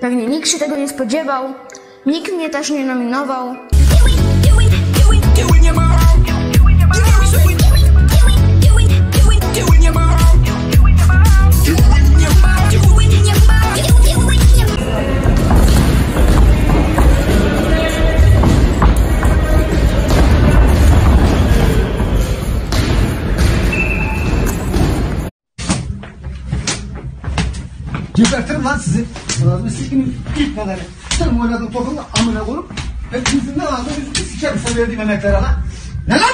Pewnie nikt się tego nie spodziewał, nikt mnie też nie nominował. Gebertirim lan sizi. Ulan sikimin ilk kadarı. Sen oynadın topunu amına koyup. Hepinizin ne aldığını yüzünü sikerim sen verdiğim emeklere lan. Ne lan